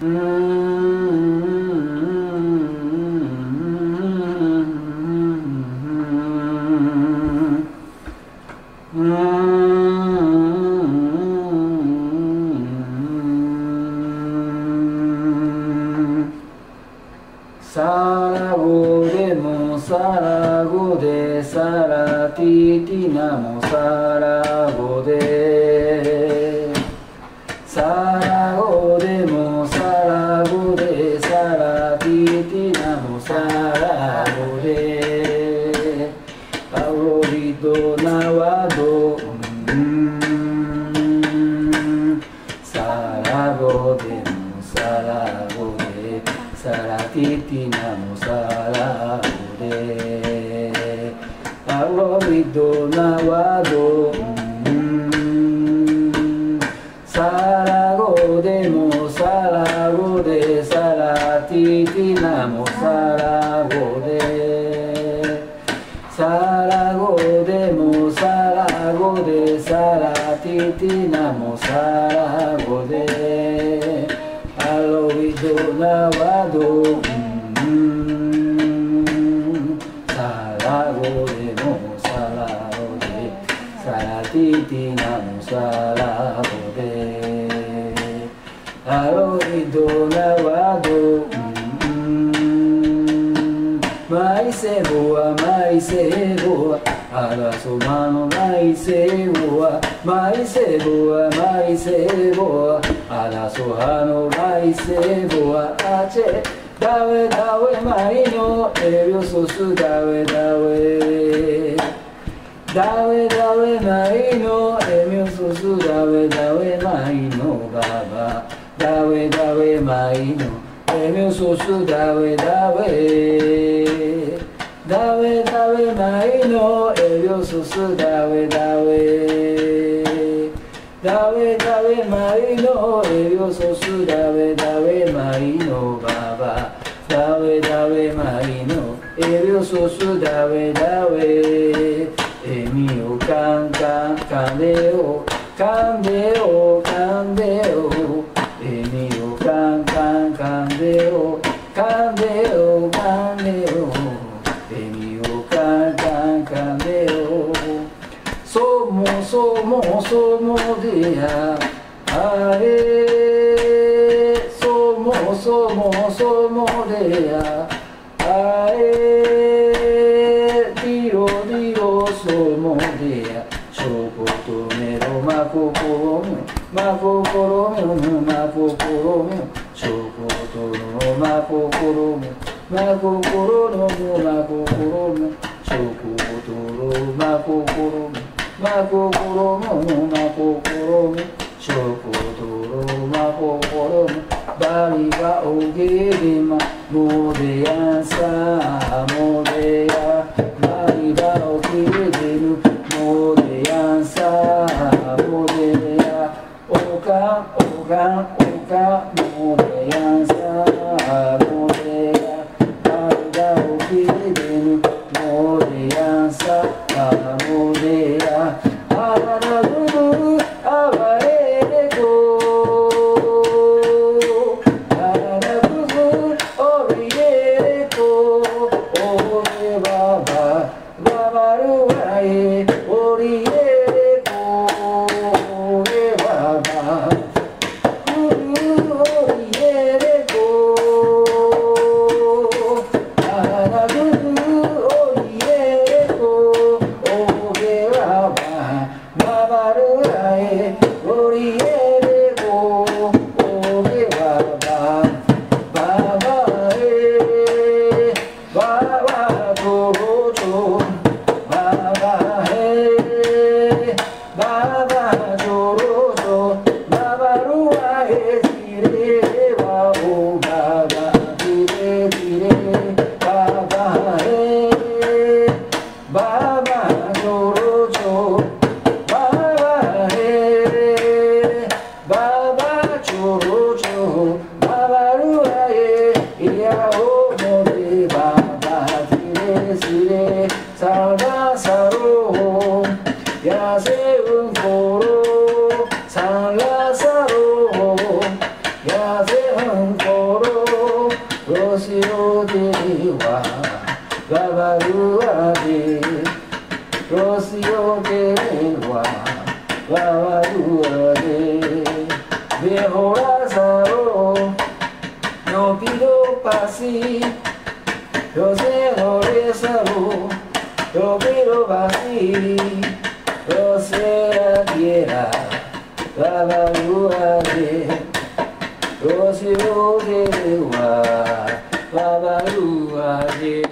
サラゴでもサアロリドナワドうんサラゴでサラティティナもサラゴでアロイドナワドうんサラゴでもサラゴでサラティティナもサラゴでアロイドナワドうんマイセボアマイセボアアラソマのマイセボアマイセボアマイセボアアラソハのマイセボアアチェダウェダウェマイのエリオソスダウェダウェダウェダウェマイのエミオソスダウェダウェマイのババダウェダウェマイのエミオソスダウェダウェエリオソスダウェダウェダウェダウェマイのエリオソスダウェダウェマイのババダウェダウェマイのエリオソスダウェダウェエミオカンカンカンデオカンデオカンデオそもそもでやあれそもそもそもでやあれディオディオそもでやしょことめろまこころめまこころめまこころめしょことのまこころめまこころのまこころめしょことろまこころめまこころのまこころめしょことろまこころめバリバオゲリマモデヤンサモデヤバリバオゲリムモデヤンサモデヤオカオカオカモデヤンサモデヤバリバオゲリムモデヤンサモデ Bárbara. オ 야세운 포로 상가사로 야세운 포로 로시오데와 라바루아디 로시오데와 라바루아디 베호라사로 no pido pasi yo sé no rezalo, yo pido pasi Rosera tierra, baba luade, rosero de ua, baba luade.